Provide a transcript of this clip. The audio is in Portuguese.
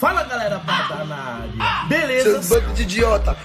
Fala galera, pata ah! na área. Beleza? Seus banco de idiota.